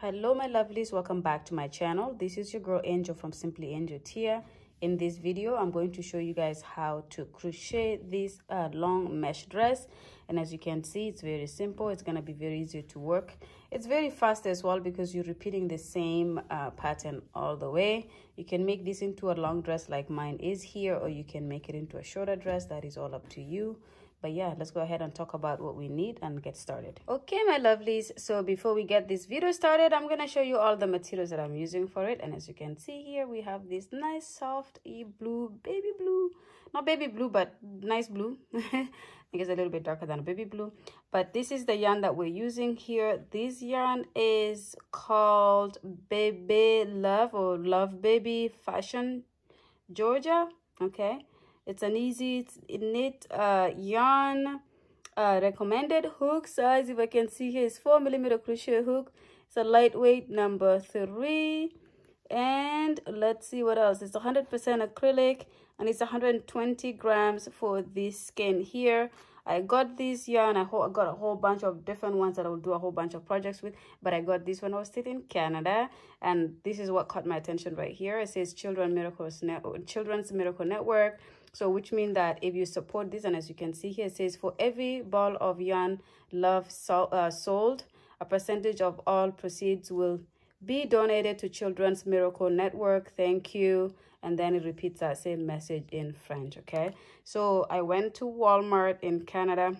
hello my lovelies. Welcome back to my channel. This is your girl angel from simply angel Tiah. In this video i'm going to show you guys how to crochet this uh, long mesh dress. And as you can see it's very simple. It's going to be very easy to work. It's very fast as well because you're repeating the same uh, pattern all the way. You can make this into a long dress like mine is here or you can make it into a shorter dress. That is all up to you but yeah let's go ahead and talk about what we need and get started. Okay my lovelies. So before we get this video started i'm to show you all the materials that i'm using for it. And as you can see here we have this nice soft e blue baby blue. Not baby blue but nice blue. I guess a little bit darker than a baby blue. But this is the yarn that we're using here. This yarn is called baby love or love baby fashion georgia. Okay it's an easy knit uh, yarn. Uh, recommended hook size, if I can see here, is 4 millimeter crochet hook. It's a lightweight number 3. And let's see what else. It's 100% acrylic and it's 120 grams for this skein here. I got this yarn. I, I got a whole bunch of different ones that I will do a whole bunch of projects with. But I got this when I was still in Canada. And this is what caught my attention right here. It says Children Miracles Net Children's Miracle Network. So which means that if you support this, and as you can see here, it says for every ball of yarn love so, uh, sold, a percentage of all proceeds will be donated to Children's Miracle Network. Thank you and then it repeats that same message in French, okay? So I went to Walmart in Canada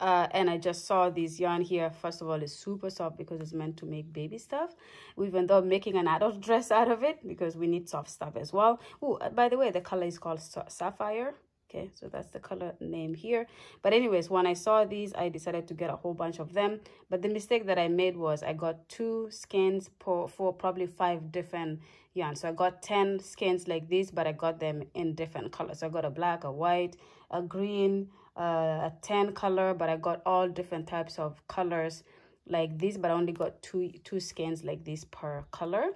uh, and I just saw this yarn here. First of all, it's super soft because it's meant to make baby stuff. Even though I'm making an adult dress out of it because we need soft stuff as well. Oh, by the way, the color is called Sapphire okay so that's the color name here but anyways when i saw these i decided to get a whole bunch of them but the mistake that i made was i got two skeins for, for probably five different yarns so i got 10 skeins like this but i got them in different colors so i got a black a white a green uh, a tan color but i got all different types of colors like this but i only got two two skins like this per color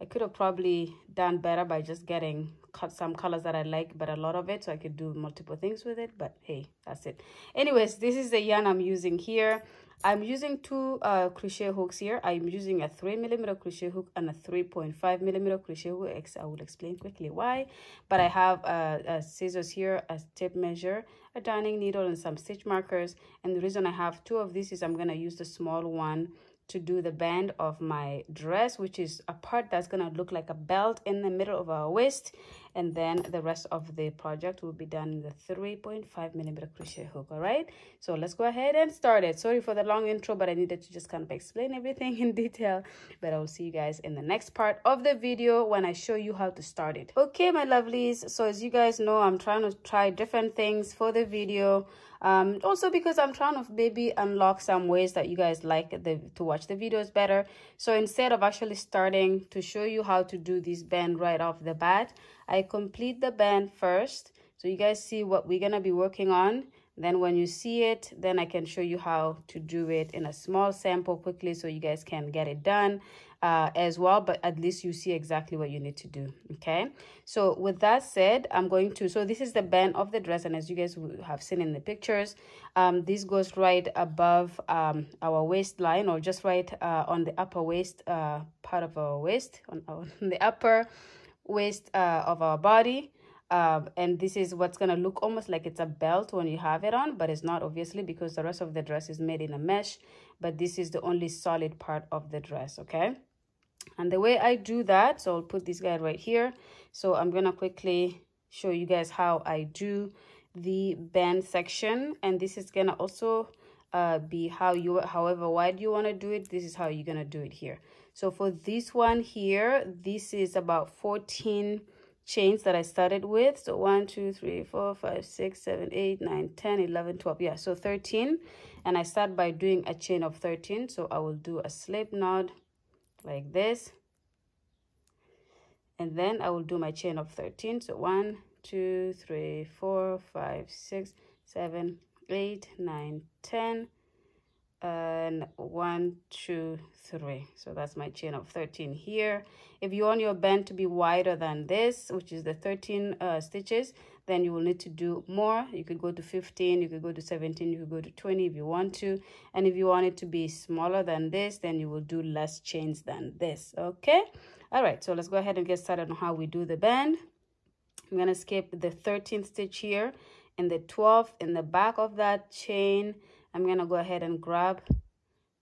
I could have probably done better by just getting cut some colors that I like, but a lot of it, so I could do multiple things with it. But hey, that's it. Anyways, this is the yarn I'm using here. I'm using two uh, crochet hooks here. I'm using a 3 millimeter crochet hook and a 3.5 millimeter crochet hook. I will explain quickly why. But I have uh, a scissors here, a tape measure, a darning needle, and some stitch markers. And the reason I have two of these is I'm going to use the small one to do the band of my dress which is a part that's gonna look like a belt in the middle of our waist and then the rest of the project will be done in the 3.5 millimeter crochet hook all right? So let's go ahead and start it. Sorry for the long intro but i needed to just kind of explain everything in detail but i will see you guys in the next part of the video when i show you how to start it. Okay my lovelies. So as you guys know i'm trying to try different things for the video um also because i'm trying to maybe unlock some ways that you guys like the to watch the videos better. So instead of actually starting to show you how to do this bend right off the bat i complete the band first. So you guys see what we're gonna be working on. Then when you see it then i can show you how to do it in a small sample quickly so you guys can get it done uh, as well. But at least you see exactly what you need to do okay? So with that said i'm going to so this is the band of the dress. And as you guys have seen in the pictures um, this goes right above um, our waistline or just right uh, on the upper waist uh, part of our waist on, on the upper waist uh, of our body um, and this is what's going to look almost like it's a belt when you have it on but it's not obviously because the rest of the dress is made in a mesh but this is the only solid part of the dress okay? And the way I do that so I'll put this guy right here. So I'm gonna quickly show you guys how I do the band section and this is gonna also uh, be how you however wide you want to do it this is how you're gonna do it here so for this one here this is about 14 chains that I started with. So 1, 2, 3, 4, 5, 6, 7, 8, 9, 10, 11, 12. Yeah, so 13. And I start by doing a chain of 13. So I will do a slip knot like this. And then I will do my chain of 13. So 1, 2, 3, 4, 5, 6, 7, 8, 9, 10, and one two three. So that's my chain of 13 here. If you want your band to be wider than this which is the 13 uh, stitches then you will need to do more. You could go to 15 you could go to 17 you could go to 20 if you want to. And if you want it to be smaller than this then you will do less chains than this okay? All right so let's go ahead and get started on how we do the band. I'm going to skip the 13th stitch here and the 12th in the back of that chain I'm to go ahead and grab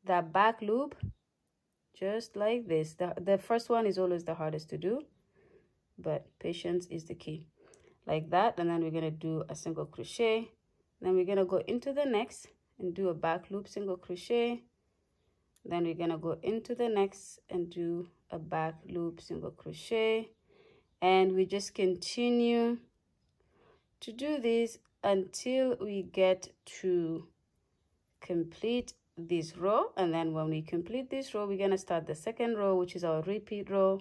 that back loop just like this. The, the first one is always the hardest to do, but patience is the key. Like that, and then we're to do a single crochet. Then we're to go into the next and do a back loop single crochet. Then we're to go into the next and do a back loop single crochet. And we just continue to do this until we get to complete this row and then when we complete this row we're going to start the second row which is our repeat row.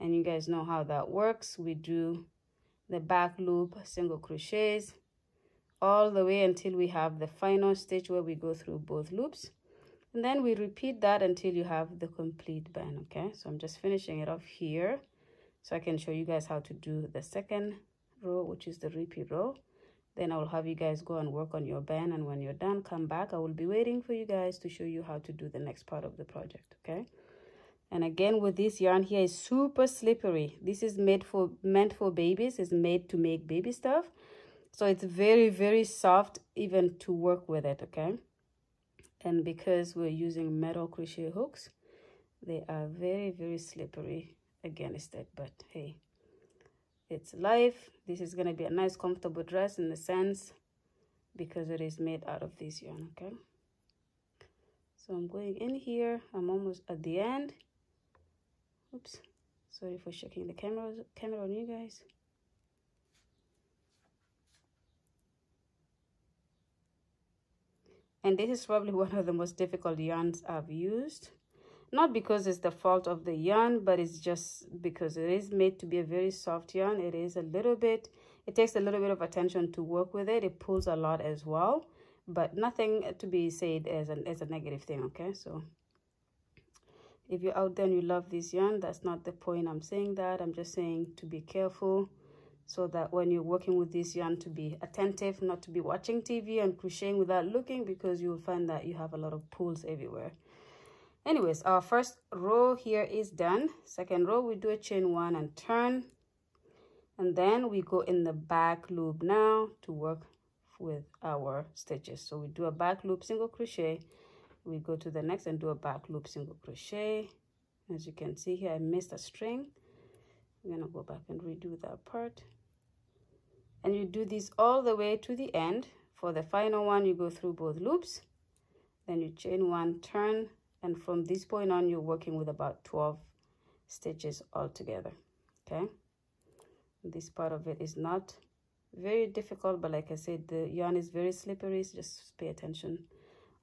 And you guys know how that works. We do the back loop single crochets all the way until we have the final stitch where we go through both loops. And then we repeat that until you have the complete band okay? So i'm just finishing it off here so i can show you guys how to do the second row which is the repeat row then I will have you guys go and work on your band and when you're done come back. I will be waiting for you guys to show you how to do the next part of the project okay? And again with this yarn here is super slippery. This is made for meant for babies. It's made to make baby stuff. So it's very very soft even to work with it okay? And because we're using metal crochet hooks they are very very slippery against it but hey it's life. This is going to be a nice comfortable dress in the sense because it is made out of this yarn okay? So i'm going in here. I'm almost at the end. Oops. Sorry for shaking the camera camera on you guys. And this is probably one of the most difficult yarns i've used not because it's the fault of the yarn but it's just because it is made to be a very soft yarn. It is a little bit it takes a little bit of attention to work with it. It pulls a lot as well but nothing to be said as an as a negative thing okay? So if you're out there and you love this yarn that's not the point i'm saying that. I'm just saying to be careful so that when you're working with this yarn to be attentive not to be watching tv and crocheting without looking because you will find that you have a lot of pulls everywhere anyways our first row here is done. Second row we do a chain one and turn. And then we go in the back loop now to work with our stitches. So we do a back loop single crochet. We go to the next and do a back loop single crochet. As you can see here i missed a string. I'm gonna go back and redo that part. And you do this all the way to the end. For the final one you go through both loops. Then you chain one turn and from this point on you're working with about 12 stitches all together okay? This part of it is not very difficult but like i said the yarn is very slippery so just pay attention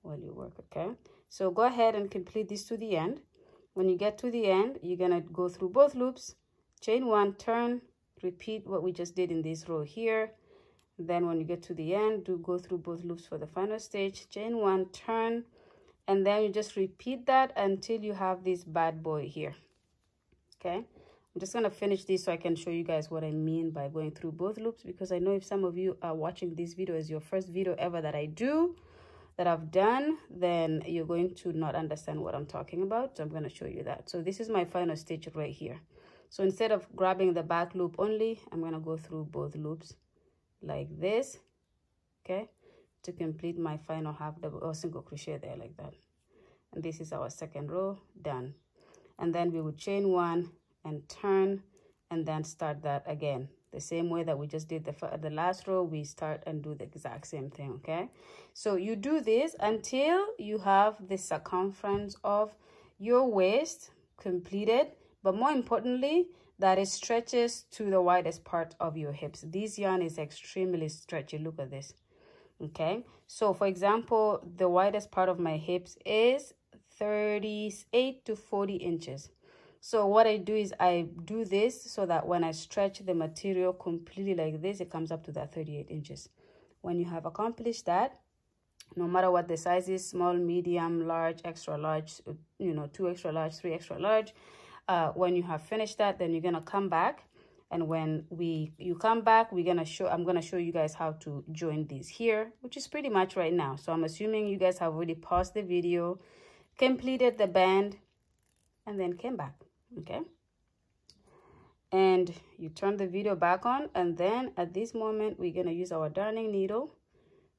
while you work okay? So go ahead and complete this to the end. When you get to the end you're gonna go through both loops chain one turn repeat what we just did in this row here. Then when you get to the end do go through both loops for the final stage chain one turn and then you just repeat that until you have this bad boy here okay? I'm just going to finish this so i can show you guys what i mean by going through both loops because i know if some of you are watching this video as your first video ever that i do that i've done then you're going to not understand what i'm talking about so i'm going to show you that. So this is my final stitch right here. So instead of grabbing the back loop only i'm going to go through both loops like this okay to complete my final half double or single crochet there like that. And this is our second row done. And then we would chain one and turn and then start that again. The same way that we just did the the last row we start and do the exact same thing okay? So you do this until you have the circumference of your waist completed but more importantly that it stretches to the widest part of your hips. This yarn is extremely stretchy. Look at this okay? So for example the widest part of my hips is 38 to 40 inches. So what i do is i do this so that when i stretch the material completely like this it comes up to that 38 inches. When you have accomplished that no matter what the size is small medium large extra large you know two extra large three extra large uh, when you have finished that then you're gonna come back and when we you come back we're gonna show i'm gonna show you guys how to join these here which is pretty much right now. So i'm assuming you guys have already paused the video completed the band and then came back okay? And you turn the video back on and then at this moment we're going to use our darning needle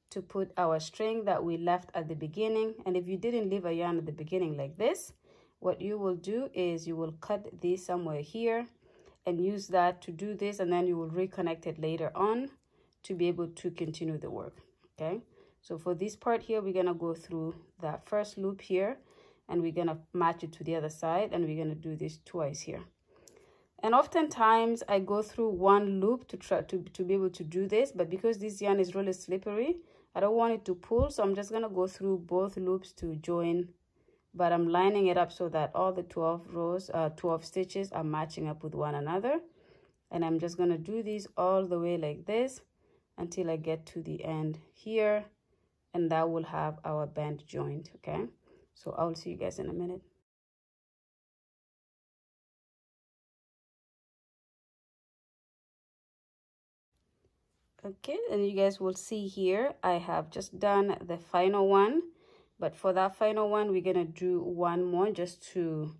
to put our string that we left at the beginning. And if you didn't leave a yarn at the beginning like this what you will do is you will cut this somewhere here and use that to do this and then you will reconnect it later on to be able to continue the work okay? So for this part here we're going to go through that first loop here and we're going to match it to the other side and we're going to do this twice here. And oftentimes I go through one loop to try to, to be able to do this, but because this yarn is really slippery, I don't want it to pull, so I'm just gonna go through both loops to join, but I'm lining it up so that all the 12 rows, uh, 12 stitches are matching up with one another. And I'm just gonna do these all the way like this until I get to the end here, and that will have our band joined, okay? So I'll see you guys in a minute. okay and you guys will see here i have just done the final one but for that final one we're gonna do one more just to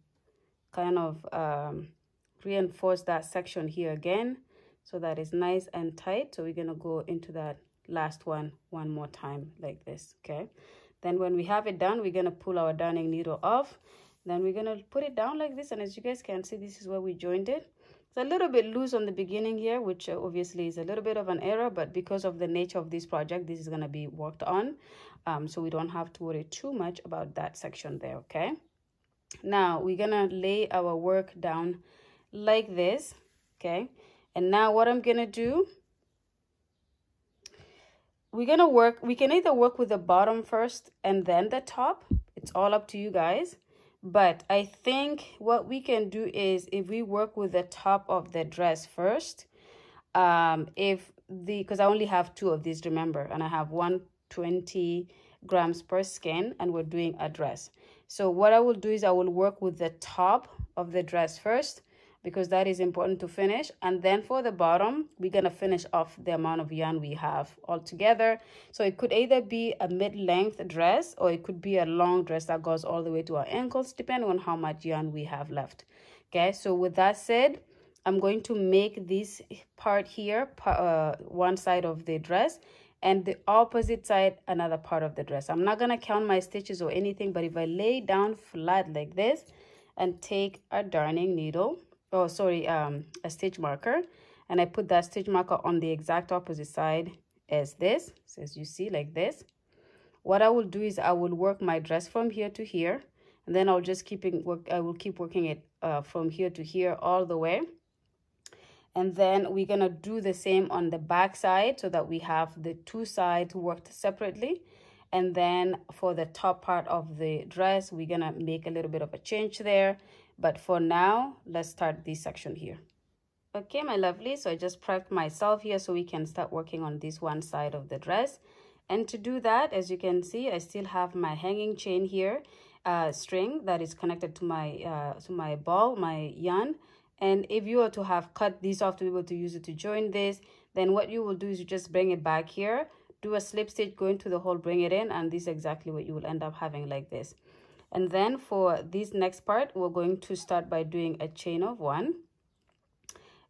kind of um, reinforce that section here again. So that is nice and tight. So we're gonna go into that last one one more time like this okay? Then when we have it done we're gonna pull our darning needle off. Then we're gonna put it down like this. And as you guys can see this is where we joined it. It's a little bit loose on the beginning here, which uh, obviously is a little bit of an error, but because of the nature of this project, this is going to be worked on. Um, so we don't have to worry too much about that section there, okay? Now, we're to lay our work down like this, okay? And now what I'm to do, we're to work, we can either work with the bottom first and then the top. It's all up to you guys. But I think what we can do is if we work with the top of the dress first, um, if the, because I only have two of these, remember, and I have 120 grams per skein and we're doing a dress. So what I will do is I will work with the top of the dress first because that is important to finish. And then for the bottom, we're going to finish off the amount of yarn we have all together. So it could either be a mid-length dress or it could be a long dress that goes all the way to our ankles, depending on how much yarn we have left. Okay, so with that said, I'm going to make this part here, uh, one side of the dress, and the opposite side, another part of the dress. I'm not to count my stitches or anything, but if I lay down flat like this and take a darning needle, oh sorry um a stitch marker and i put that stitch marker on the exact opposite side as this so as you see like this what i will do is i will work my dress from here to here and then i'll just keep it work i will keep working it uh, from here to here all the way and then we're gonna do the same on the back side so that we have the two sides worked separately and then for the top part of the dress we're gonna make a little bit of a change there but for now, let's start this section here. Okay, my lovely, so I just prepped myself here so we can start working on this one side of the dress. And to do that, as you can see, I still have my hanging chain here, uh, string that is connected to my, uh, to my ball, my yarn. And if you were to have cut this off to be able to use it to join this, then what you will do is you just bring it back here, do a slip stitch, go into the hole, bring it in, and this is exactly what you will end up having like this. And then for this next part we're going to start by doing a chain of one.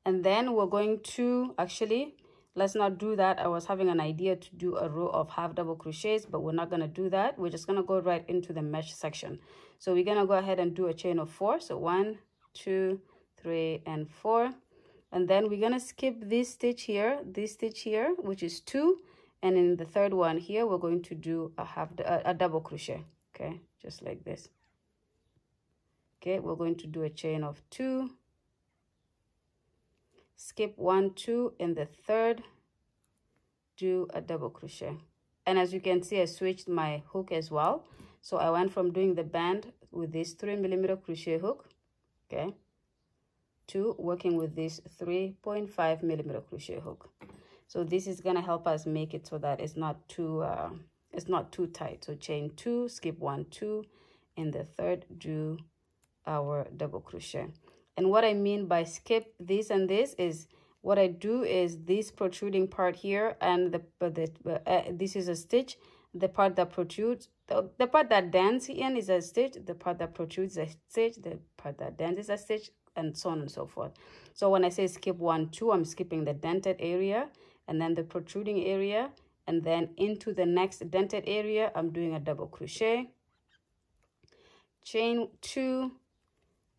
And then we're going to actually let's not do that. I was having an idea to do a row of half double crochets but we're not going to do that. We're just going to go right into the mesh section. So we're going to go ahead and do a chain of four. So one two three and four. And then we're to skip this stitch here this stitch here which is two. And in the third one here we're going to do a half a, a double crochet okay? Just like this. Okay we're going to do a chain of two. Skip one two in the third. Do a double crochet. And as you can see i switched my hook as well. So i went from doing the band with this three millimeter crochet hook okay to working with this 3.5 millimeter crochet hook. So this is going to help us make it so that it's not too uh, it's not too tight. So chain two skip one two in the third do our double crochet. And what i mean by skip this and this is what i do is this protruding part here and the, the uh, this is a stitch. The part that protrudes the, the part that dents in is a stitch. The part that protrudes a stitch. The part that is a stitch and so on and so forth. So when i say skip one two i'm skipping the dented area and then the protruding area. And then into the next dented area i'm doing a double crochet. Chain two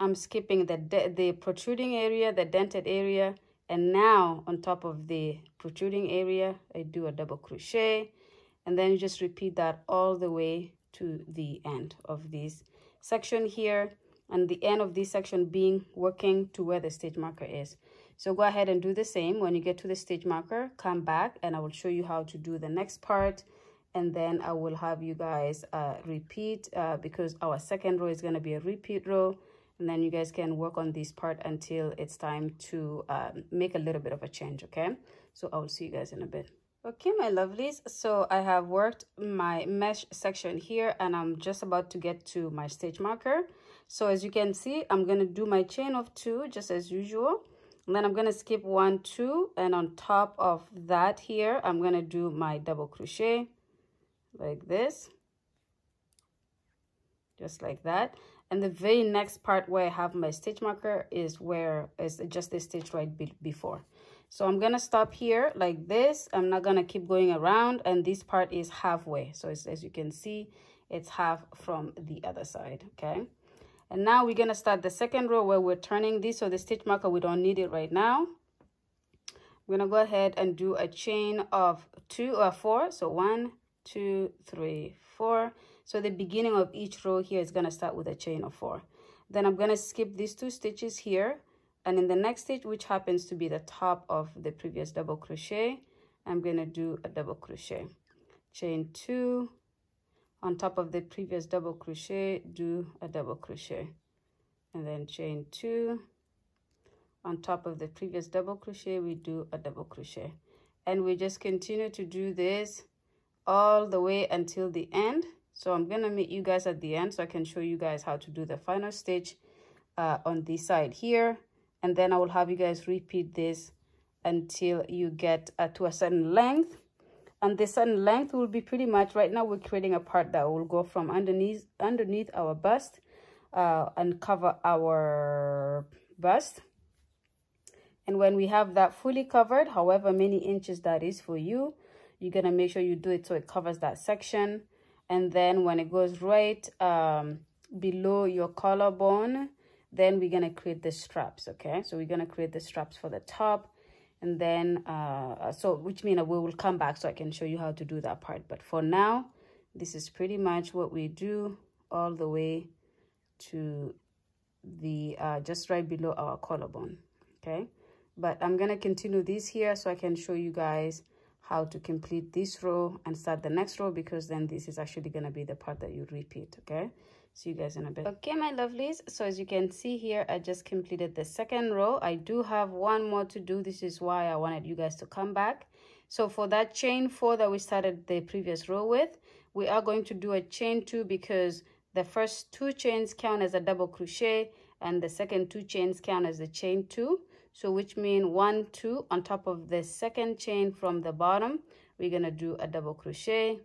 i'm skipping the the protruding area the dented area. And now on top of the protruding area i do a double crochet. And then just repeat that all the way to the end of this section here and the end of this section being working to where the stitch marker is. So go ahead and do the same. When you get to the stitch marker come back and i will show you how to do the next part. And then i will have you guys uh, repeat uh, because our second row is going to be a repeat row. And then you guys can work on this part until it's time to um, make a little bit of a change okay? So i will see you guys in a bit. Okay my lovelies. So i have worked my mesh section here and i'm just about to get to my stitch marker so as you can see i'm going to do my chain of two just as usual and then i'm going to skip one two and on top of that here i'm going to do my double crochet like this just like that and the very next part where I have my stitch marker is where is just the stitch right be before. So I'm gonna stop here like this. I'm not gonna keep going around and this part is halfway. So as you can see, it's half from the other side, okay? And now we're gonna start the second row where we're turning this. So the stitch marker, we don't need it right now. I'm gonna go ahead and do a chain of two or four. So one, two, three, four. So the beginning of each row here is going to start with a chain of four. Then I'm going to skip these two stitches here. And in the next stitch, which happens to be the top of the previous double crochet, I'm going to do a double crochet. Chain two. On top of the previous double crochet, do a double crochet. And then chain two. On top of the previous double crochet, we do a double crochet. And we just continue to do this all the way until the end so i'm gonna meet you guys at the end so i can show you guys how to do the final stitch uh, on this side here and then i will have you guys repeat this until you get uh, to a certain length and the certain length will be pretty much right now we're creating a part that will go from underneath underneath our bust uh, and cover our bust. And when we have that fully covered however many inches that is for you you're gonna make sure you do it so it covers that section. And then when it goes right um, below your collarbone then we're gonna create the straps okay? So we're gonna create the straps for the top and then uh, so which means we will come back so I can show you how to do that part. But for now this is pretty much what we do all the way to the uh, just right below our collarbone okay? But I'm gonna continue this here so I can show you guys how to complete this row and start the next row because then this is actually to be the part that you repeat okay see you guys in a bit. Okay my lovelies. So as you can see here i just completed the second row. I do have one more to do. This is why i wanted you guys to come back. So for that chain four that we started the previous row with we are going to do a chain two because the first two chains count as a double crochet and the second two chains count as a chain two. So which mean one two on top of the second chain from the bottom we're gonna do a double crochet.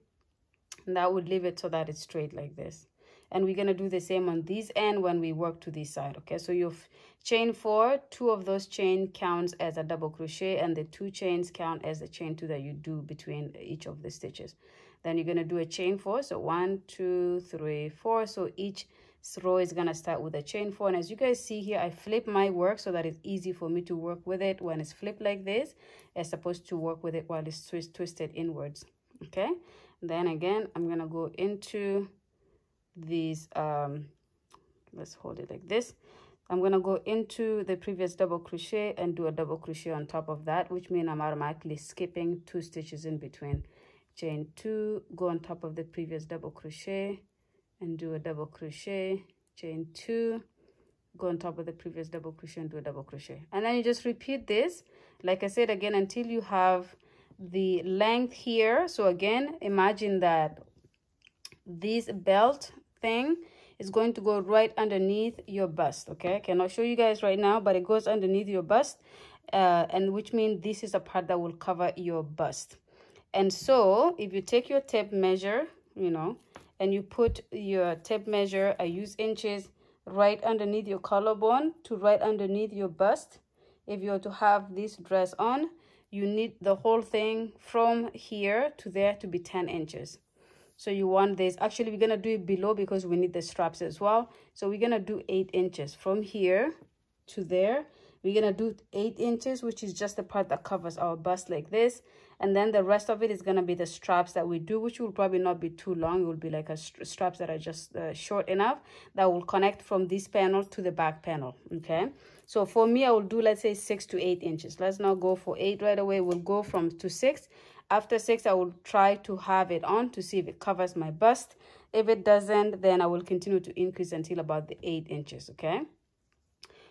And that would leave it so that it's straight like this and we're gonna do the same on this end when we work to this side okay? So you've chain four two of those chain counts as a double crochet and the two chains count as the chain two that you do between each of the stitches. Then you're going to do a chain four so one two three four. So each row is gonna start with a chain four. And as you guys see here i flip my work so that it's easy for me to work with it when it's flipped like this it's supposed to work with it while it's twist, twisted inwards okay? Then again i'm gonna go into these um let's hold it like this. I'm gonna go into the previous double crochet and do a double crochet on top of that which means i'm automatically skipping two stitches in between. Chain two go on top of the previous double crochet and do a double crochet. Chain two go on top of the previous double crochet and do a double crochet. And then you just repeat this like i said again until you have the length here. So again imagine that this belt thing is going to go right underneath your bust okay? I cannot show you guys right now but it goes underneath your bust uh, and which means this is a part that will cover your bust. And so if you take your tape measure you know and you put your tape measure I use inches right underneath your collarbone to right underneath your bust if you're to have this dress on you need the whole thing from here to there to be 10 inches so you want this actually we're gonna do it below because we need the straps as well so we're gonna do eight inches from here to there we're gonna do eight inches which is just the part that covers our bust like this and then the rest of it is gonna be the straps that we do which will probably not be too long it will be like a st straps that are just uh, short enough that will connect from this panel to the back panel okay so for me, I will do, let's say, six to eight inches. Let's not go for eight right away. We'll go from to six. After six, I will try to have it on to see if it covers my bust. If it doesn't, then I will continue to increase until about the eight inches, okay?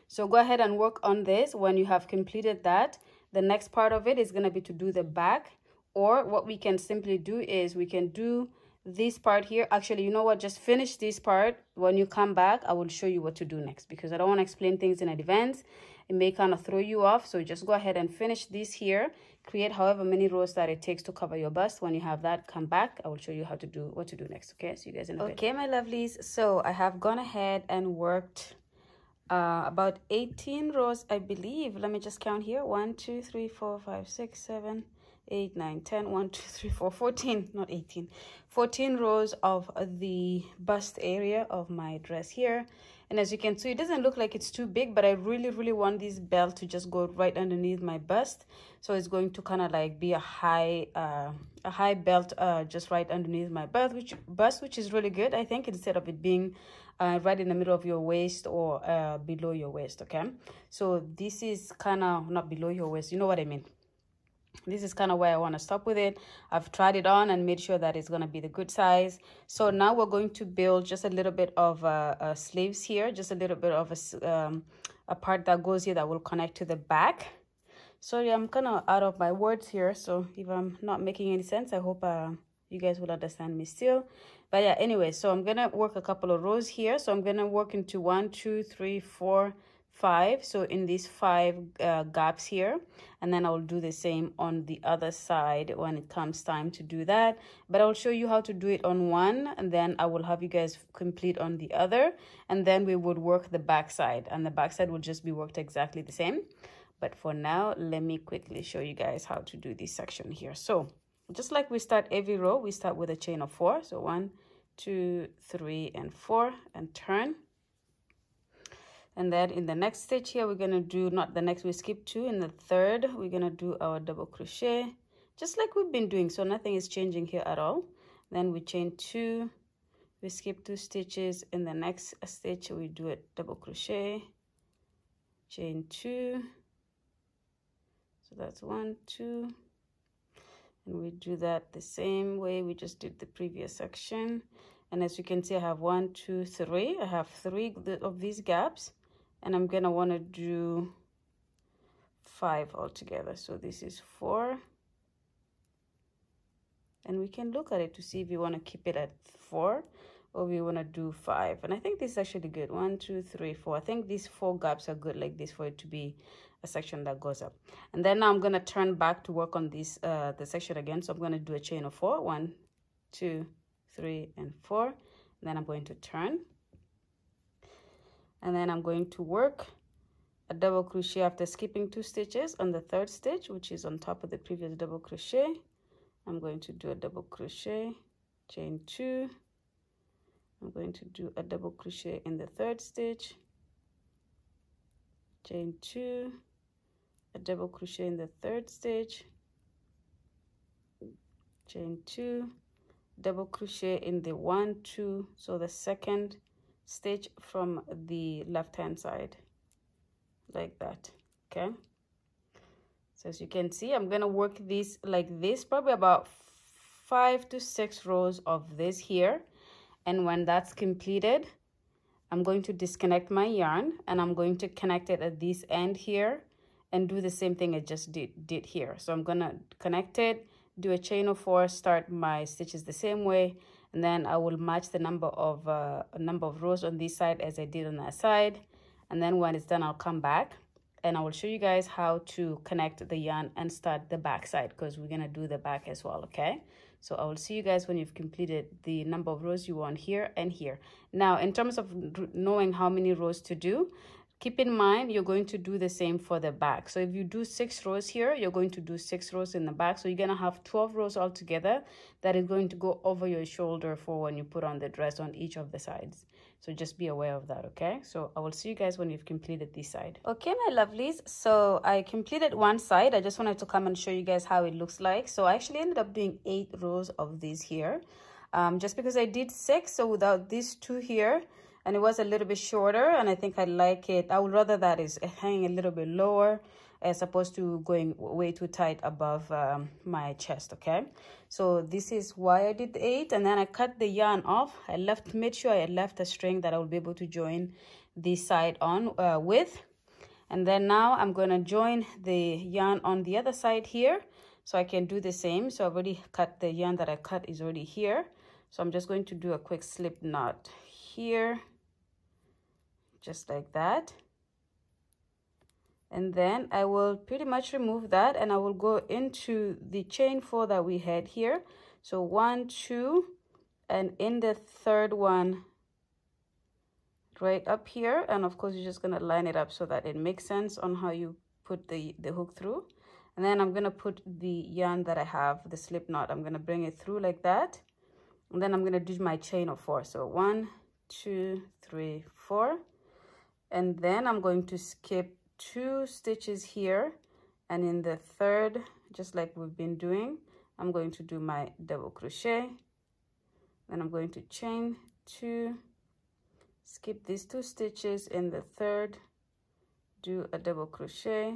So go ahead and work on this. When you have completed that, the next part of it is going to be to do the back. Or what we can simply do is we can do this part here actually you know what just finish this part when you come back i will show you what to do next because i don't want to explain things in advance it may kind of throw you off so just go ahead and finish this here. Create however many rows that it takes to cover your bust when you have that come back. I will show you how to do what to do next okay? See you guys a okay bit. my lovelies. So i have gone ahead and worked uh, about 18 rows i believe. Let me just count here. One two three four five six seven 8 9 10 1 2 3 4 14 not 18 14 rows of the bust area of my dress here and as you can see it doesn't look like it's too big but i really really want this belt to just go right underneath my bust. So it's going to kind of like be a high uh, a high belt uh, just right underneath my bust which bust which is really good i think instead of it being uh, right in the middle of your waist or uh, below your waist okay? So this is kind of not below your waist you know what i mean this is kind of where I want to stop with it. I've tried it on and made sure that it's going to be the good size. So now we're going to build just a little bit of uh, uh, sleeves here, just a little bit of a, um, a part that goes here that will connect to the back. Sorry, I'm kind of out of my words here. So if I'm not making any sense, I hope uh, you guys will understand me still. But yeah, anyway, so I'm going to work a couple of rows here. So I'm going to work into one, two, three, four, five. So in these five uh, gaps here and then I'll do the same on the other side when it comes time to do that. But I'll show you how to do it on one and then I will have you guys complete on the other and then we would work the back side and the back side will just be worked exactly the same. But for now let me quickly show you guys how to do this section here. So just like we start every row we start with a chain of four. So one two three and four and turn and then in the next stitch here we're going to do not the next we skip two in the third we're going to do our double crochet. Just like we've been doing so nothing is changing here at all. Then we chain two we skip two stitches. In the next stitch we do a double crochet. Chain two. So that's one two. And we do that the same way we just did the previous section. And as you can see i have one two three. I have three of these gaps and I'm gonna want to do five altogether. So this is four. And we can look at it to see if we want to keep it at four or we want to do five. And I think this is actually good one. Two three four. I think these four gaps are good like this for it to be a section that goes up. And then now I'm gonna turn back to work on this uh the section again. So I'm gonna do a chain of four. One two three and four. And then I'm going to turn and then I'm going to work a double crochet after skipping two stitches on the third stitch which is on top of the previous double crochet. I'm going to do a double crochet chain two. I'm going to do a double crochet in the third stitch chain two. A double crochet in the third stitch chain two. Double crochet in the one two. So the second stitch from the left hand side like that okay so as you can see i'm gonna work this like this probably about five to six rows of this here and when that's completed i'm going to disconnect my yarn and i'm going to connect it at this end here and do the same thing I just did, did here. So I'm gonna connect it, do a chain of four, start my stitches the same way, and then I will match the number of uh, number of rows on this side as I did on that side. And then when it's done, I'll come back and I will show you guys how to connect the yarn and start the back side because we're gonna do the back as well, okay? So I will see you guys when you've completed the number of rows you want here and here. Now, in terms of knowing how many rows to do, keep in mind you're going to do the same for the back. So if you do six rows here you're going to do six rows in the back. So you're going to have 12 rows altogether that is going to go over your shoulder for when you put on the dress on each of the sides. So just be aware of that okay? So i will see you guys when you've completed this side. Okay my lovelies. So i completed one side. I just wanted to come and show you guys how it looks like. So i actually ended up doing eight rows of these here um, just because i did six. So without these two here and it was a little bit shorter and I think I like it. I would rather that is hanging a little bit lower as opposed to going way too tight above um, my chest, okay? So this is why I did eight and then I cut the yarn off. I left, made sure I left a string that I will be able to join this side on uh, with. And then now I'm to join the yarn on the other side here so I can do the same. So I've already cut the yarn that I cut is already here. So I'm just going to do a quick slip knot here just like that. And then I will pretty much remove that and I will go into the chain four that we had here. So one two and in the third one right up here. And of course you're just going to line it up so that it makes sense on how you put the the hook through. And then I'm going to put the yarn that I have the slip knot. I'm going to bring it through like that. And then I'm going to do my chain of four. So one two three four and then I'm going to skip two stitches here. And in the third just like we've been doing I'm going to do my double crochet. Then I'm going to chain two skip these two stitches. In the third do a double crochet.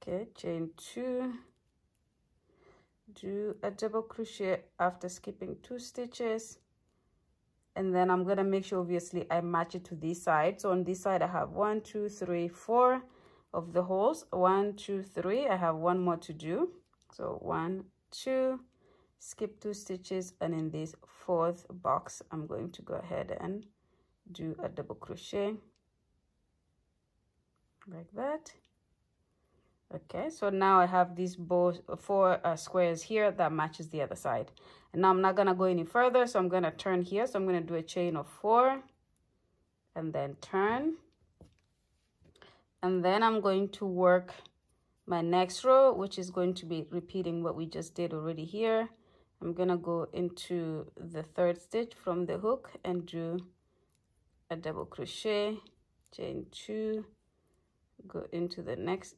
Okay chain two. Do a double crochet after skipping two stitches and then I'm gonna make sure obviously I match it to this side. So on this side I have one two three four of the holes. One two three I have one more to do. So one two skip two stitches and in this fourth box I'm going to go ahead and do a double crochet like that okay so now I have these both four uh, squares here that matches the other side. And now I'm not gonna go any further so I'm gonna turn here. So I'm gonna do a chain of four and then turn. And then I'm going to work my next row which is going to be repeating what we just did already here. I'm gonna go into the third stitch from the hook and do a double crochet chain two go into the next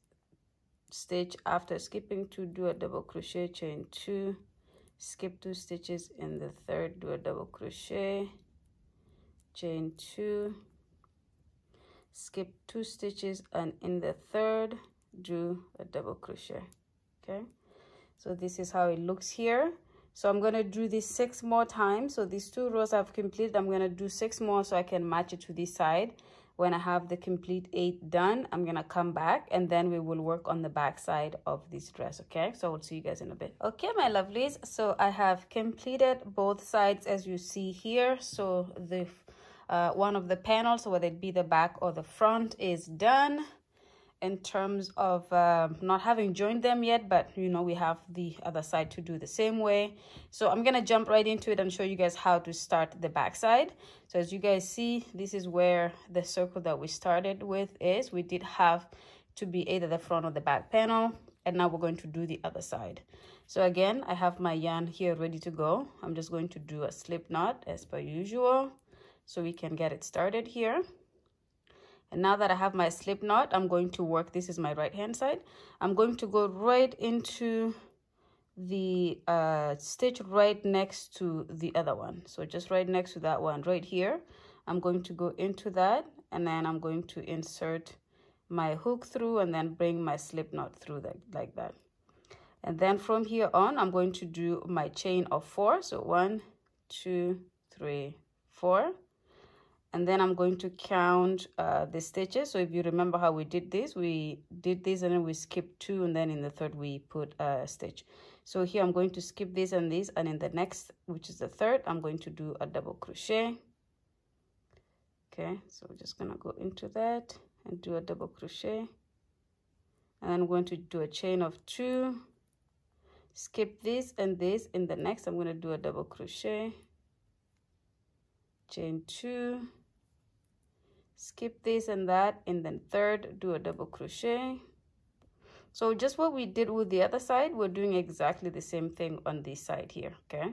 stitch after skipping two do a double crochet chain two skip two stitches in the third do a double crochet chain two skip two stitches and in the third do a double crochet okay? So this is how it looks here. So i'm going to do this six more times. So these two rows i've completed i'm going to do six more so i can match it to this side when I have the complete eight done, I'm going to come back and then we will work on the back side of this dress, okay? So I'll see you guys in a bit. Okay, my lovelies, so I have completed both sides as you see here. So the uh, one of the panels, whether it be the back or the front, is done in terms of uh, not having joined them yet but you know we have the other side to do the same way. So i'm gonna jump right into it and show you guys how to start the back side so as you guys see this is where the circle that we started with is. We did have to be either the front or the back panel and now we're going to do the other side. So again i have my yarn here ready to go. I'm just going to do a slip knot as per usual so we can get it started here and now that I have my slip knot, I'm going to work, this is my right hand side. I'm going to go right into the uh, stitch right next to the other one. So just right next to that one right here. I'm going to go into that and then I'm going to insert my hook through and then bring my slip knot through that like that. And then from here on, I'm going to do my chain of four. So one, two, three, four and then I'm going to count uh, the stitches. So if you remember how we did this, we did this and then we skipped two and then in the third we put a stitch. So here I'm going to skip this and this and in the next, which is the third, I'm going to do a double crochet. Okay, so we're just gonna go into that and do a double crochet. And I'm going to do a chain of two, skip this and this. In the next, I'm gonna do a double crochet, chain two, skip this and that and then third do a double crochet. So just what we did with the other side we're doing exactly the same thing on this side here okay?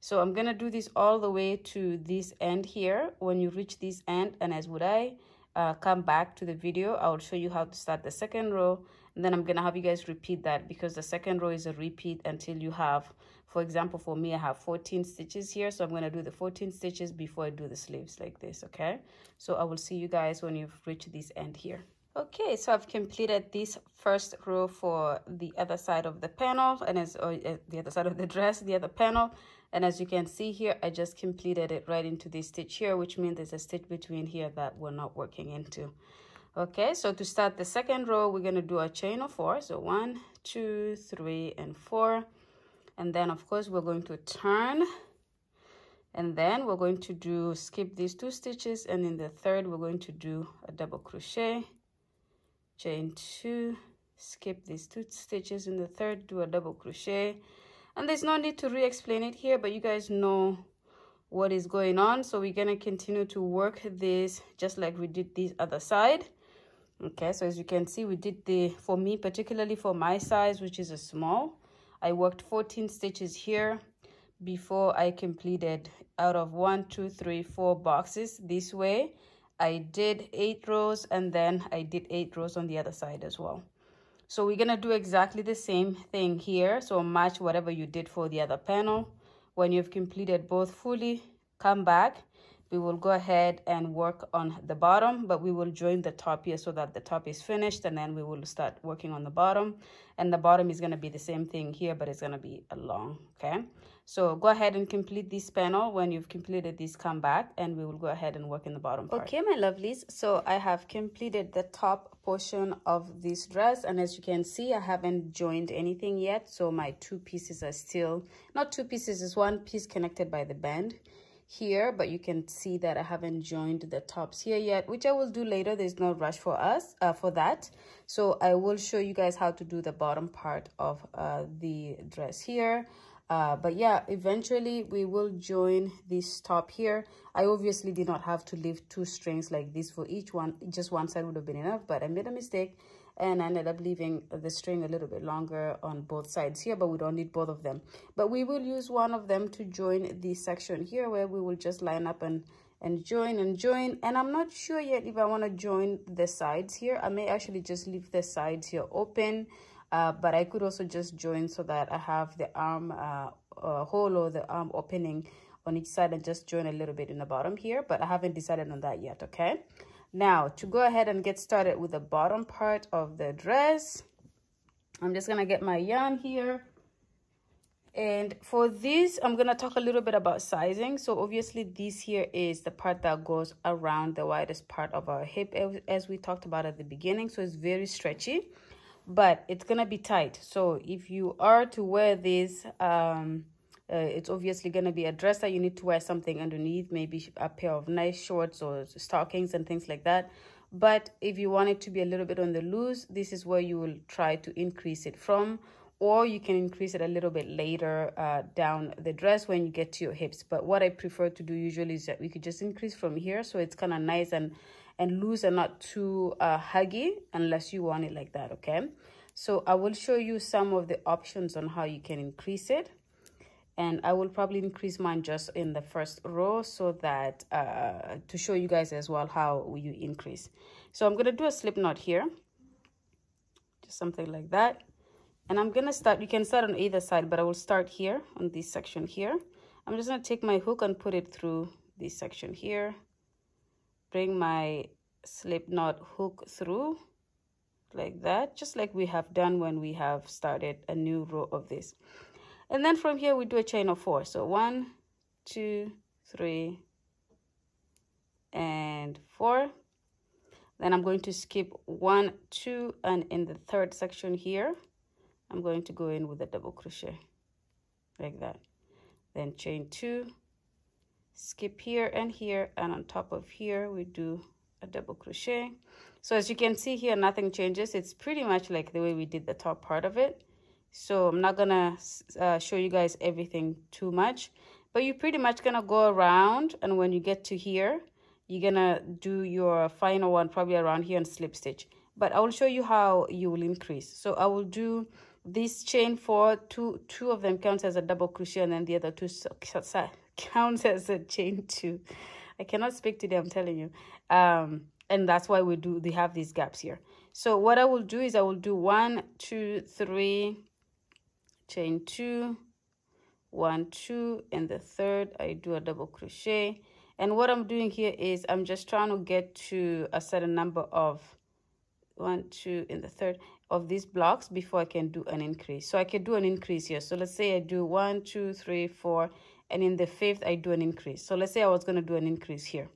So i'm gonna do this all the way to this end here. When you reach this end and as would i uh, come back to the video i will show you how to start the second row. And then i'm gonna have you guys repeat that because the second row is a repeat until you have for example, for me, I have 14 stitches here. So I'm going to do the 14 stitches before I do the sleeves like this, okay? So I will see you guys when you've reached this end here. Okay, so I've completed this first row for the other side of the panel and as uh, the other side of the dress, the other panel. And as you can see here, I just completed it right into this stitch here, which means there's a stitch between here that we're not working into. Okay, so to start the second row, we're going to do a chain of four. So one, two, three, and four and then of course we're going to turn. And then we're going to do skip these two stitches. And in the third we're going to do a double crochet. Chain two. Skip these two stitches. In the third do a double crochet. And there's no need to re-explain it here but you guys know what is going on. So we're going to continue to work this just like we did this other side. Okay so as you can see we did the for me particularly for my size which is a small I worked 14 stitches here before I completed out of one, two, three, four boxes this way. I did eight rows and then I did eight rows on the other side as well. So we're gonna do exactly the same thing here. So match whatever you did for the other panel. When you've completed both fully, come back we will go ahead and work on the bottom but we will join the top here so that the top is finished and then we will start working on the bottom. And the bottom is going to be the same thing here but it's going to be a long okay? So go ahead and complete this panel when you've completed this come back and we will go ahead and work in the bottom part. okay my lovelies. So i have completed the top portion of this dress and as you can see i haven't joined anything yet so my two pieces are still not two pieces is one piece connected by the band here but you can see that I haven't joined the tops here yet which I will do later. There's no rush for us uh, for that. So I will show you guys how to do the bottom part of uh, the dress here. Uh, but yeah eventually we will join this top here. I obviously did not have to leave two strings like this for each one. Just one side would have been enough but I made a mistake and I ended up leaving the string a little bit longer on both sides here but we don't need both of them. But we will use one of them to join the section here where we will just line up and and join and join. And I'm not sure yet if I want to join the sides here. I may actually just leave the sides here open uh, but I could also just join so that I have the arm uh, uh, hole or the arm opening on each side and just join a little bit in the bottom here but I haven't decided on that yet okay now, to go ahead and get started with the bottom part of the dress, I'm just going to get my yarn here. And for this, I'm going to talk a little bit about sizing. So obviously this here is the part that goes around the widest part of our hip as we talked about at the beginning. So it's very stretchy, but it's going to be tight. So if you are to wear this, um, uh, it's obviously going to be a dress that you need to wear something underneath, maybe a pair of nice shorts or stockings and things like that. But if you want it to be a little bit on the loose, this is where you will try to increase it from. Or you can increase it a little bit later uh, down the dress when you get to your hips. But what I prefer to do usually is that we could just increase from here so it's kind of nice and, and loose and not too uh, huggy unless you want it like that, okay? So I will show you some of the options on how you can increase it and I will probably increase mine just in the first row so that uh, to show you guys as well how you increase. So I'm going to do a slip knot here, just something like that. And I'm going to start, you can start on either side, but I will start here on this section here. I'm just going to take my hook and put it through this section here. Bring my slip knot hook through like that, just like we have done when we have started a new row of this. And then from here, we do a chain of four. So one, two, three, and four. Then I'm going to skip one two and in the third section here I'm going to go in with a double crochet like that. Then chain two skip here and here and on top of here we do a double crochet. So as you can see here nothing changes. It's pretty much like the way we did the top part of it so i'm not gonna uh, show you guys everything too much but you're pretty much gonna go around and when you get to here you're gonna do your final one probably around here and slip stitch. But i will show you how you will increase. So i will do this chain four two two of them counts as a double crochet and then the other two counts as a chain two. I cannot speak today i'm telling you. Um and that's why we do they have these gaps here. So what i will do is i will do one two three chain two one two and the third i do a double crochet and what i'm doing here is i'm just trying to get to a certain number of one two in the third of these blocks before i can do an increase so i can do an increase here so let's say i do one two three four and in the fifth I do an increase. So let's say I was going to do an increase here.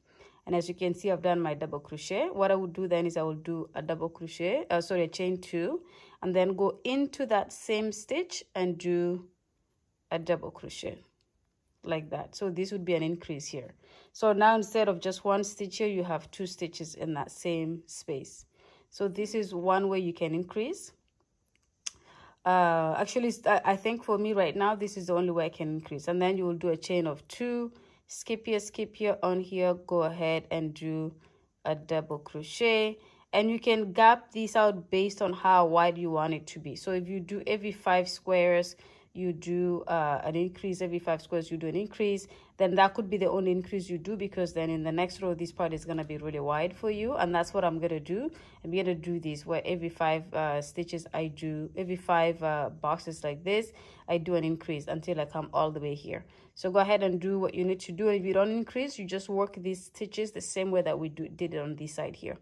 And as you can see, I've done my double crochet. What I would do then is I will do a double crochet, uh, sorry, a chain two, and then go into that same stitch and do a double crochet like that. So this would be an increase here. So now instead of just one stitch here, you have two stitches in that same space. So this is one way you can increase uh actually i think for me right now this is the only way i can increase and then you will do a chain of two skip here skip here on here go ahead and do a double crochet. And you can gap these out based on how wide you want it to be. So if you do every five squares you do uh, an increase every five squares you do an increase then that could be the only increase you do because then in the next row this part is going to be really wide for you. And that's what i'm going to do. I'm going to do this where every five uh, stitches i do every five uh, boxes like this i do an increase until i come all the way here so go ahead and do what you need to do. And if you don't increase you just work these stitches the same way that we do, did it on this side here.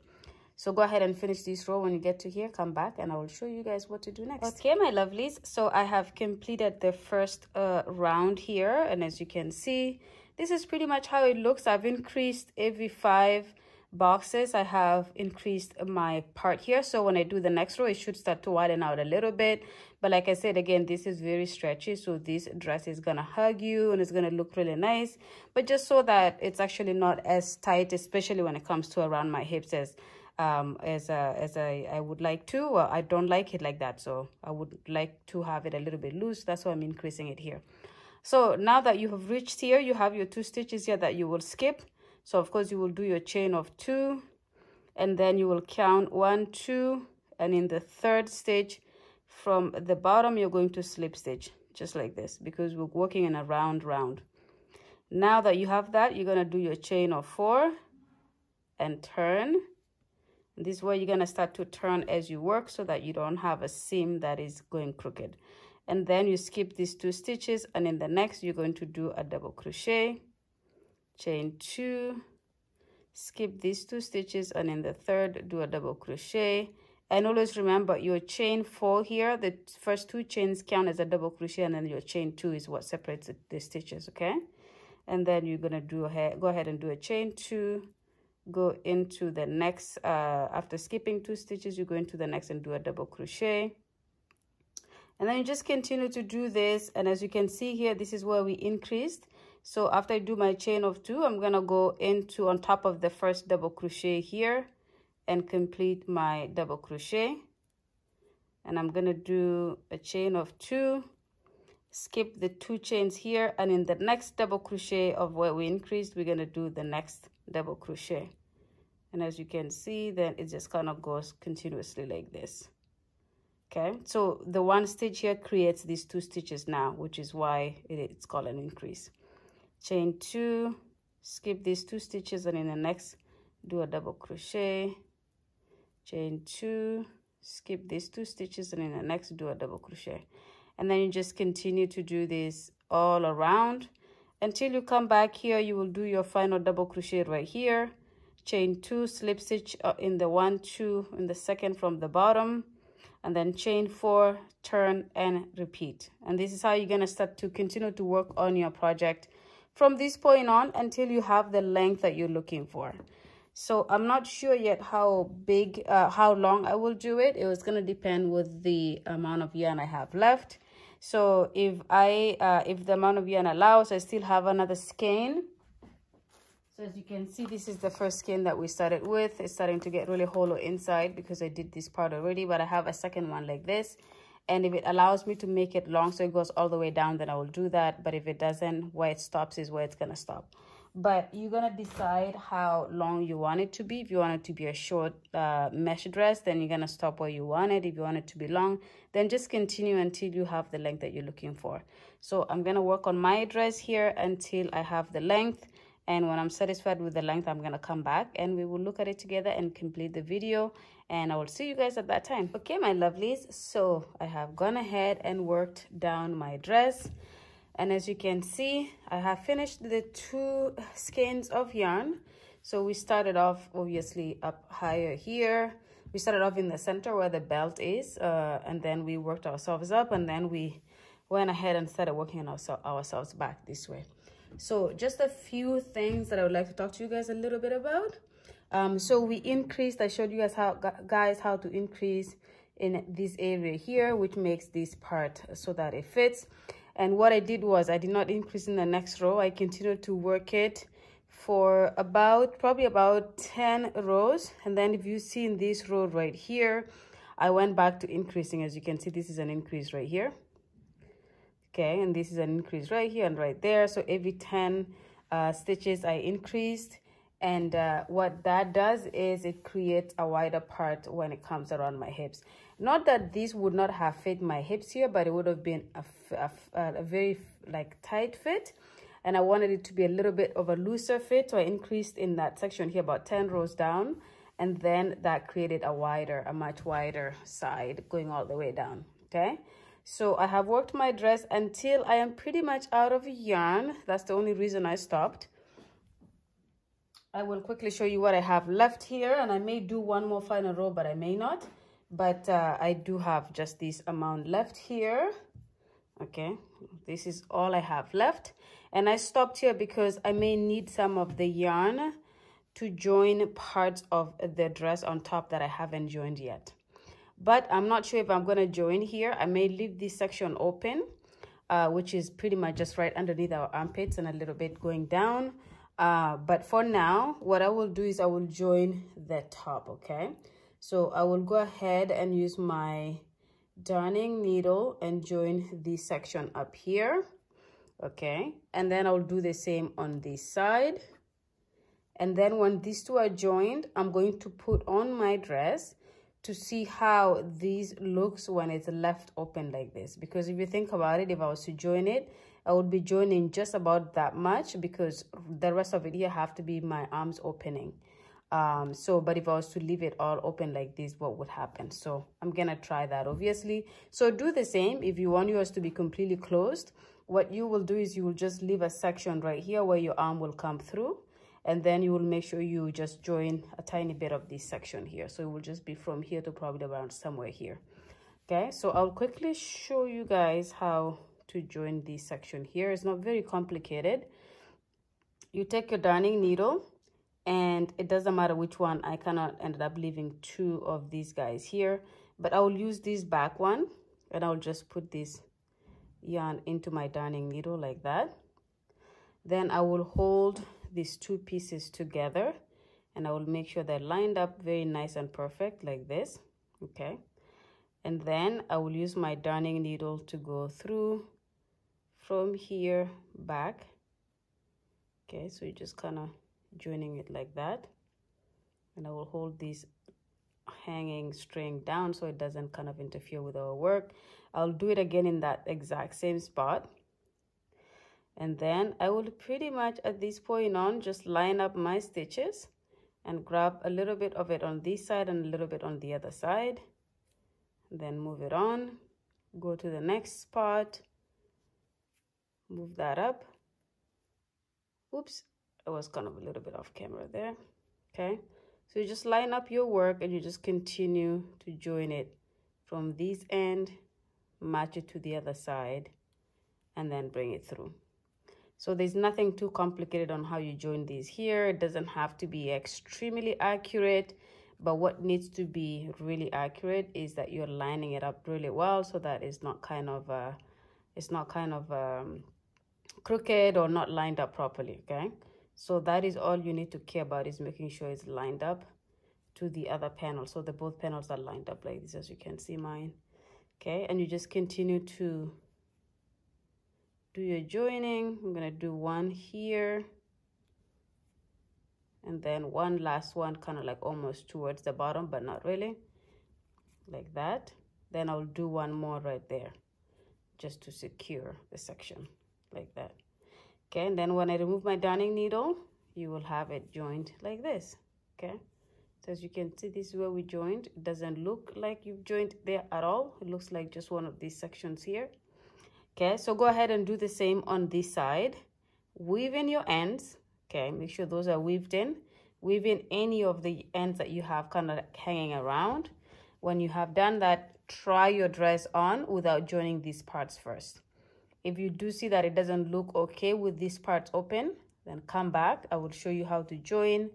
So go ahead and finish this row. When you get to here come back and i will show you guys what to do next. Okay my lovelies. So i have completed the first uh, round here. And as you can see this is pretty much how it looks. I've increased every five boxes i have increased my part here so when i do the next row it should start to widen out a little bit but like i said again this is very stretchy so this dress is gonna hug you and it's gonna look really nice but just so that it's actually not as tight especially when it comes to around my hips as um, as a, as I, I would like to. Well, I don't like it like that, so I would like to have it a little bit loose. That's why I'm increasing it here. So now that you have reached here, you have your two stitches here that you will skip. So of course you will do your chain of two, and then you will count one, two, and in the third stitch from the bottom, you're going to slip stitch just like this because we're working in a round round. Now that you have that, you're going to do your chain of four and turn this way you're going to start to turn as you work so that you don't have a seam that is going crooked. And then you skip these two stitches and in the next you're going to do a double crochet, chain two, skip these two stitches and in the third do a double crochet. And always remember your chain four here, the first two chains count as a double crochet and then your chain two is what separates the, the stitches, okay? And then you're to do a, go ahead and do a chain two, go into the next uh, after skipping two stitches you go into the next and do a double crochet. And then you just continue to do this. And as you can see here this is where we increased so after I do my chain of two I'm gonna go into on top of the first double crochet here and complete my double crochet. And I'm gonna do a chain of two skip the two chains here and in the next double crochet of where we increased we're gonna do the next double crochet. And as you can see then it just kind of goes continuously like this. Okay so the one stitch here creates these two stitches now which is why it's called an increase chain two skip these two stitches and in the next do a double crochet. Chain two skip these two stitches and in the next do a double crochet. And then you just continue to do this all around. Until you come back here you will do your final double crochet right here. Chain two slip stitch uh, in the one two in the second from the bottom. And then chain four turn and repeat. And this is how you're going to start to continue to work on your project from this point on until you have the length that you're looking for. So i'm not sure yet how big uh, how long i will do it. It was going to depend with the amount of yarn i have left. So if i uh, if the amount of yarn allows i still have another skein. So as you can see this is the first skein that we started with. It's starting to get really hollow inside because i did this part already but i have a second one like this and if it allows me to make it long so it goes all the way down then i will do that. But if it doesn't where it stops is where it's gonna stop. But you're gonna decide how long you want it to be. If you want it to be a short uh, mesh dress then you're gonna stop where you want it. If you want it to be long then just continue until you have the length that you're looking for. So i'm gonna work on my dress here until i have the length. And when i'm satisfied with the length i'm gonna come back and we will look at it together and complete the video and i will see you guys at that time. Okay my lovelies. So i have gone ahead and worked down my dress. And as you can see i have finished the two skeins of yarn. So we started off obviously up higher here. We started off in the center where the belt is uh, and then we worked ourselves up and then we went ahead and started working our, ourselves back this way. So just a few things that i would like to talk to you guys a little bit about um, so we increased i showed you guys how guys how to increase in this area here which makes this part so that it fits. And what i did was i did not increase in the next row. I continued to work it for about probably about 10 rows. And then if you see in this row right here i went back to increasing. As you can see this is an increase right here. Okay and this is an increase right here and right there. So every 10 uh, stitches I increased and uh, what that does is it creates a wider part when it comes around my hips not that this would not have fit my hips here but it would have been a, a, a very like tight fit and I wanted it to be a little bit of a looser fit so I increased in that section here about 10 rows down and then that created a wider a much wider side going all the way down okay so I have worked my dress until I am pretty much out of yarn. That's the only reason I stopped. I will quickly show you what I have left here and I may do one more final row, but I may not. But uh, I do have just this amount left here. Okay, this is all I have left. And I stopped here because I may need some of the yarn to join parts of the dress on top that I haven't joined yet but I'm not sure if I'm going to join here. I may leave this section open, uh, which is pretty much just right underneath our armpits and a little bit going down. Uh, but for now, what I will do is I will join the top, okay? So I will go ahead and use my darning needle and join this section up here, okay? And then I'll do the same on this side. And then when these two are joined, I'm going to put on my dress to see how this looks when it's left open like this because if you think about it if i was to join it i would be joining just about that much because the rest of it here have to be my arms opening. Um so but if i was to leave it all open like this what would happen? So i'm gonna try that obviously. So do the same. If you want yours to be completely closed what you will do is you will just leave a section right here where your arm will come through and then you will make sure you just join a tiny bit of this section here. So it will just be from here to probably around somewhere here. Okay so i'll quickly show you guys how to join this section here. It's not very complicated. You take your darning needle and it doesn't matter which one i cannot ended up leaving two of these guys here but i will use this back one and i'll just put this yarn into my darning needle like that. Then i will hold these two pieces together and I will make sure they're lined up very nice and perfect like this okay? And then I will use my darning needle to go through from here back. Okay so you're just kind of joining it like that. And I will hold this hanging string down so it doesn't kind of interfere with our work. I'll do it again in that exact same spot. And then I will pretty much at this point on just line up my stitches and grab a little bit of it on this side and a little bit on the other side. Then move it on go to the next spot move that up. Oops I was kind of a little bit off camera there. Okay. So you just line up your work and you just continue to join it from this end match it to the other side and then bring it through. So there's nothing too complicated on how you join these here. It doesn't have to be extremely accurate but what needs to be really accurate is that you're lining it up really well so that it's not kind of uh it's not kind of um crooked or not lined up properly okay? So that is all you need to care about is making sure it's lined up to the other panel. So the both panels are lined up like this as you can see mine okay? And you just continue to do your joining. I'm gonna do one here and then one last one kind of like almost towards the bottom but not really like that. Then i'll do one more right there just to secure the section like that. Okay and then when i remove my darning needle you will have it joined like this. Okay so as you can see this is where we joined. It doesn't look like you've joined there at all. It looks like just one of these sections here. Okay so go ahead and do the same on this side. Weave in your ends. Okay make sure those are weaved in. Weave in any of the ends that you have kind of hanging around. When you have done that try your dress on without joining these parts first if you do see that it doesn't look okay with these parts open then come back. I will show you how to join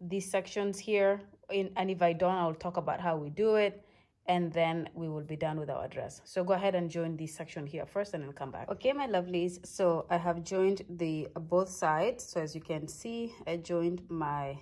these sections here. In and if i don't i'll talk about how we do it and then we will be done with our dress so go ahead and join this section here first and then come back. Okay my lovelies. So i have joined the both sides. So as you can see i joined my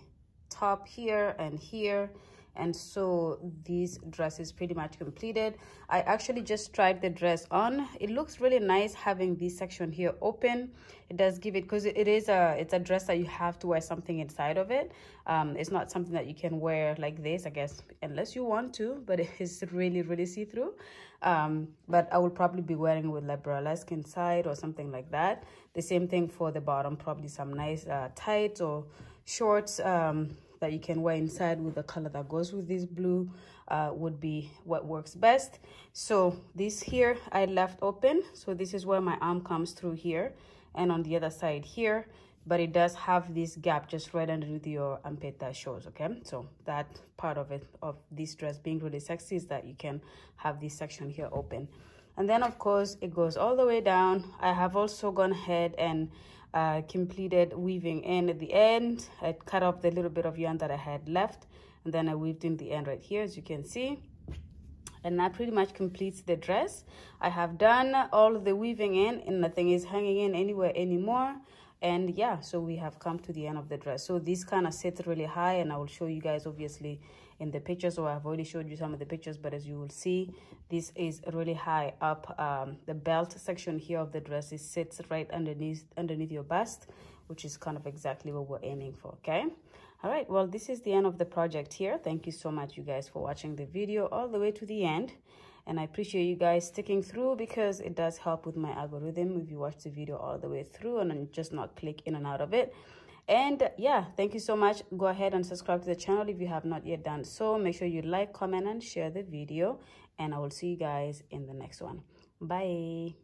top here and here and so this dress is pretty much completed. I actually just tried the dress on. It looks really nice having this section here open. It does give it because it is a it's a dress that you have to wear something inside of it. Um it's not something that you can wear like this i guess unless you want to but it is really really see-through. Um but i will probably be wearing it with like burlesque inside or something like that. The same thing for the bottom probably some nice uh tights or shorts. Um that you can wear inside with the color that goes with this blue uh, would be what works best. So this here I left open. So this is where my arm comes through here and on the other side here but it does have this gap just right underneath your armpit that shows okay so that part of it of this dress being really sexy is that you can have this section here open and then of course it goes all the way down i have also gone ahead and uh, completed weaving in at the end. I cut off the little bit of yarn that I had left and then I weaved in the end right here as you can see. And that pretty much completes the dress. I have done all the weaving in and nothing is hanging in anywhere anymore and yeah so we have come to the end of the dress so this kind of sits really high and i will show you guys obviously in the pictures so i've already showed you some of the pictures but as you will see this is really high up um, the belt section here of the dress is sits right underneath underneath your bust which is kind of exactly what we're aiming for okay? All right well this is the end of the project here. Thank you so much you guys for watching the video all the way to the end. And I appreciate you guys sticking through because it does help with my algorithm if you watch the video all the way through and just not click in and out of it and yeah thank you so much. Go ahead and subscribe to the channel if you have not yet done so. Make sure you like comment and share the video. And I will see you guys in the next one. Bye